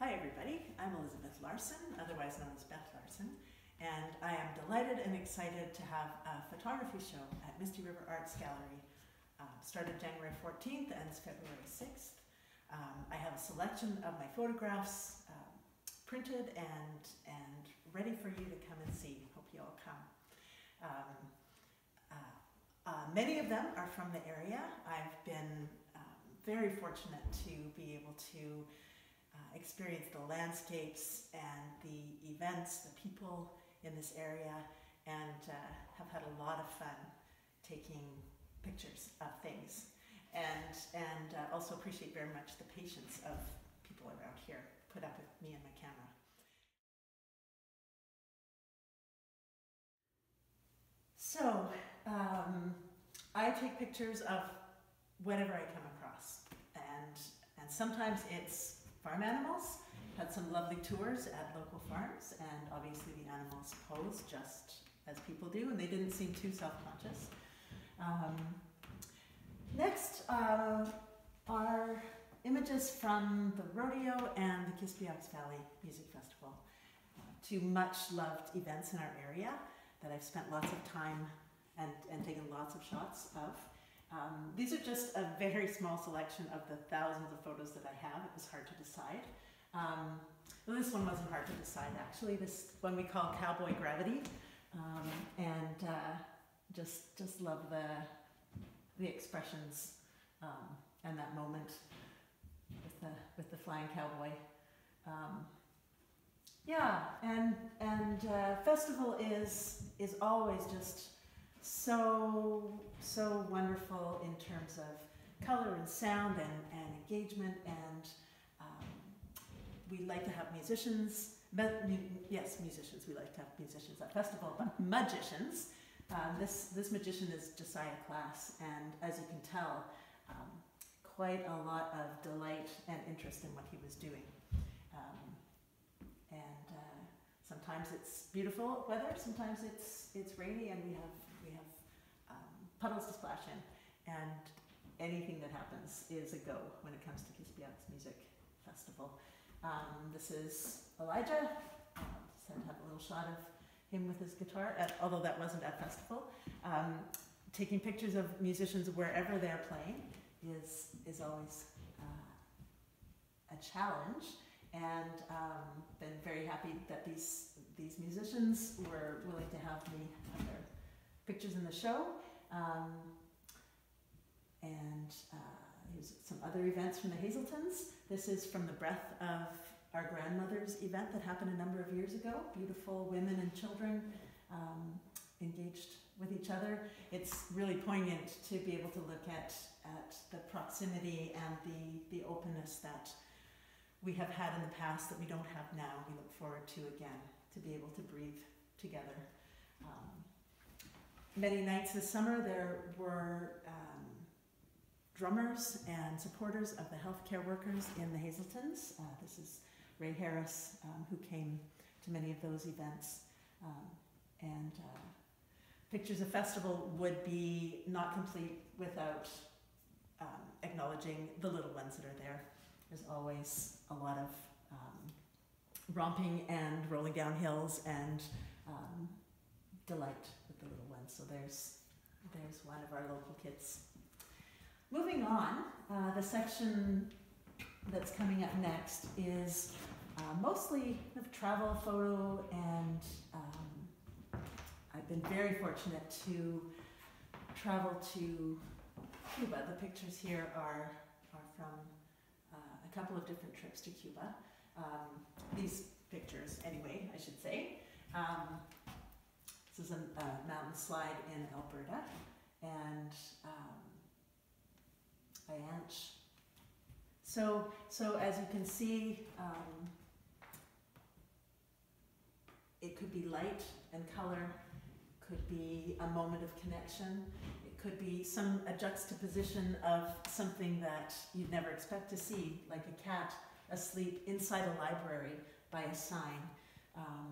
Hi everybody, I'm Elizabeth Larsen, otherwise known as Beth Larsen, and I am delighted and excited to have a photography show at Misty River Arts Gallery. Uh, started January 14th, ends February 6th. Um, I have a selection of my photographs um, printed and, and ready for you to come and see. Hope you all come. Um, uh, uh, many of them are from the area. I've been um, very fortunate to be able to experience the landscapes and the events, the people in this area, and uh, have had a lot of fun taking pictures of things. And, and uh, also appreciate very much the patience of people around here. Put up with me and my camera. So, um, I take pictures of whatever I come across, and, and sometimes it's farm animals. Had some lovely tours at local farms, and obviously the animals posed just as people do, and they didn't seem too self-conscious. Um, Next uh, are images from the rodeo and the Kispiox Valley Music Festival, two much loved events in our area that I've spent lots of time and, and taken lots of shots of. Um, these are just a very small selection of the thousands of photos that I have. It was hard to decide. Um, well, this one wasn't hard to decide actually. This one we call Cowboy Gravity, um, and uh, just just love the the expressions um, and that moment with the with the flying cowboy. Um, yeah, and and uh, festival is is always just so so wonderful in terms of color and sound and, and engagement and um, we like to have musicians yes musicians we like to have musicians at festival but magicians um, this, this magician is Josiah Class, and as you can tell, um, quite a lot of delight and interest in what he was doing. Um, and uh, sometimes it's beautiful weather, sometimes it's, it's rainy, and we have, puddles to splash in. And anything that happens is a go when it comes to Kispiox Music Festival. Um, this is Elijah. Uh, just have a little shot of him with his guitar, at, although that wasn't at festival. Um, taking pictures of musicians wherever they're playing is, is always uh, a challenge and um, been very happy that these, these musicians were willing to have me have their pictures in the show. Um, and uh, here's some other events from the Hazeltons. This is from the Breath of our grandmother's event that happened a number of years ago. Beautiful women and children um, engaged with each other. It's really poignant to be able to look at, at the proximity and the, the openness that we have had in the past that we don't have now. We look forward to again, to be able to breathe together. Um, many nights this summer there were um, drummers and supporters of the healthcare workers in the Hazeltons. Uh, this is Ray Harris, um, who came to many of those events. Um, and uh, Pictures of Festival would be not complete without um, acknowledging the little ones that are there. There's always a lot of um, romping and rolling down hills and um, delight the little ones. So there's, there's one of our local kids. Moving on, uh, the section that's coming up next is uh, mostly of travel photo and um, I've been very fortunate to travel to Cuba. The pictures here are, are from uh, a couple of different trips to Cuba. Um, these pictures, anyway, I should say. Um, this is a, a, mountain slide in Alberta, and um, Ayanch. So, so as you can see, um, it could be light and color, could be a moment of connection, it could be some a juxtaposition of something that you'd never expect to see, like a cat asleep inside a library by a sign, um,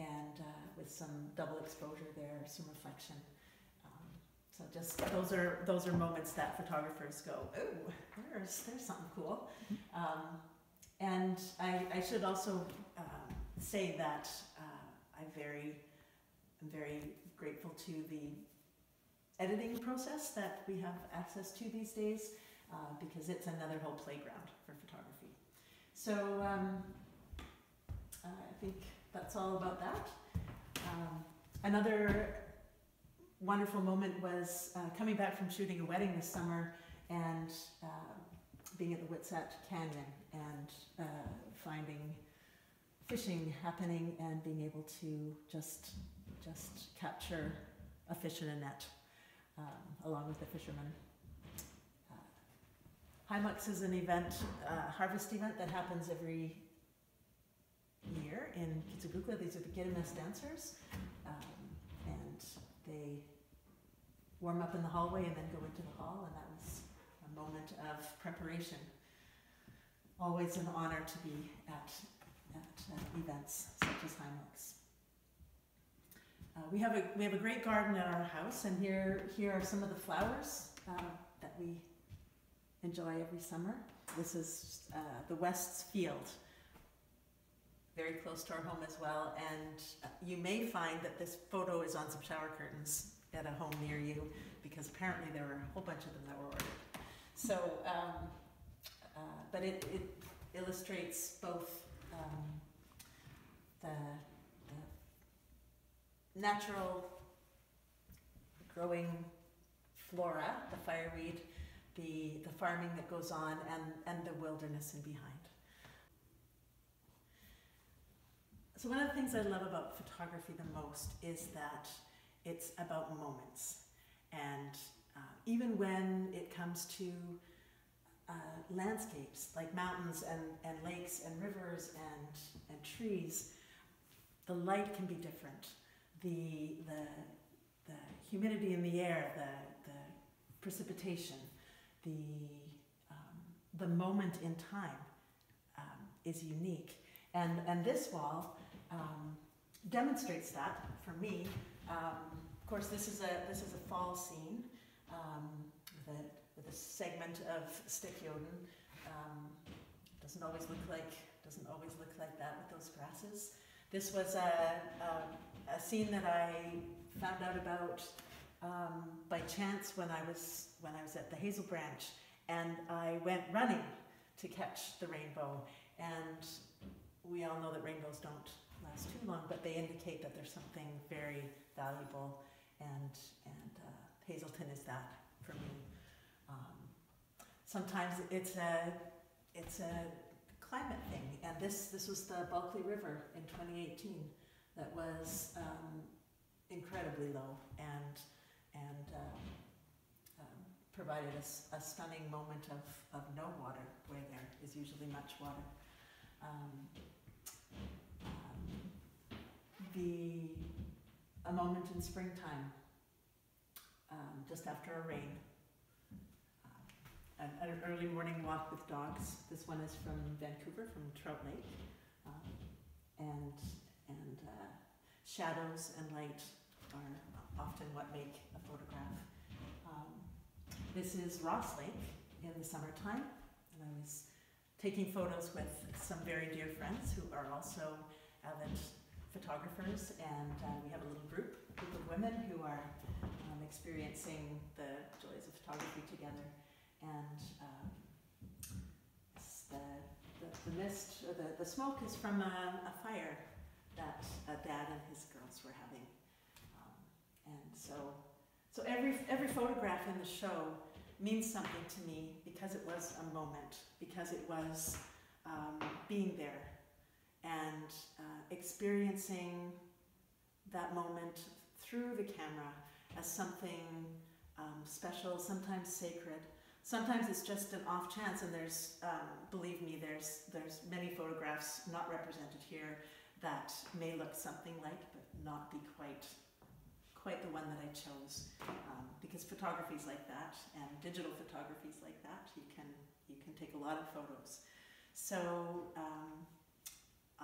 and uh, with some double exposure there, some reflection. Um, so just those are those are moments that photographers go, oh, there's there's something cool. Um, and I, I should also um, say that uh, I very, I'm very grateful to the editing process that we have access to these days uh, because it's another whole playground for photography. So um, I think that's all about that. Um, another wonderful moment was uh, coming back from shooting a wedding this summer and uh, being at the Witset Canyon and uh, finding fishing happening and being able to just just capture a fish in a net um, along with the fishermen. Uh, Hymux is an event, uh, harvest event that happens every year in Kitsegukla. These are the Gitamis dancers, um, and they warm up in the hallway and then go into the hall, and that was a moment of preparation. Always an honor to be at, at uh, events such as Hymux. Uh, we have a we have a great garden at our house, and here here are some of the flowers uh, that we enjoy every summer. This is uh, the West's Field, very close to our home as well. And uh, you may find that this photo is on some shower curtains at a home near you, because apparently there were a whole bunch of them that were ordered. So, um, uh, but it, it illustrates both um, the natural growing flora, the fireweed, the, the farming that goes on, and, and the wilderness in behind. So one of the things I love about photography the most is that it's about moments. And uh, even when it comes to uh, landscapes like mountains and, and lakes and rivers and, and trees, the light can be different the, the, the humidity in the air, the, the precipitation, the, um, the moment in time um, is unique. And, and this wall um, demonstrates that for me. Um, of course, this is a, this is a fall scene um, with, a, with a segment of Stekyawden. Um, doesn't always look like doesn't always look like that with those grasses. This was a, a a scene that I found out about um, by chance when I was when I was at the Hazel Branch, and I went running to catch the rainbow. And we all know that rainbows don't last too long, but they indicate that there's something very valuable, and and uh, Hazelton is that for me. Um, sometimes it's a it's a climate thing, and this this was the Bulkley River in 2018 that was um, incredibly low and, and um, um, provided a, a, stunning moment of, of no water where there is usually much water. Um, the, a moment in springtime, um, just after a rain, an, an, early morning walk with dogs. This one is from Vancouver, from Trout Lake. Um, and and uh, shadows and light are often what make a photograph. Um, this is Ross Lake in the summertime, and I was taking photos with some very dear friends who are also avid photographers, and uh, we have a little group, group of women who are um, experiencing the joys of photography together. And um, the, the, the, mist, or the, the smoke is from a, a fire that uh, dad and his girls were having. Um, and so, so every, every photograph in the show means something to me because it was a moment, because it was um, being there and uh, experiencing that moment through the camera as something um, special, sometimes sacred. Sometimes it's just an off chance, and there's, um, believe me, there's there's many photographs not represented here that may look something like, but not be quite quite the one that I chose. Um, because photography is like that, and digital photography is like that. You can you can take a lot of photos. So um,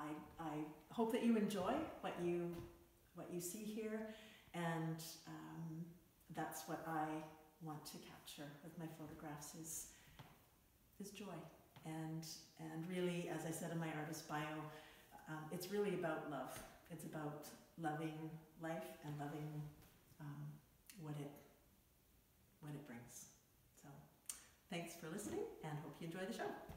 I I hope that you enjoy what you what you see here, and um, that's what I want to capture with my photographs is is joy and and really, as I said in my artist bio, um, it's really about love. It's about loving life and loving um, what it what it brings. So, thanks for listening, and hope you enjoy the show.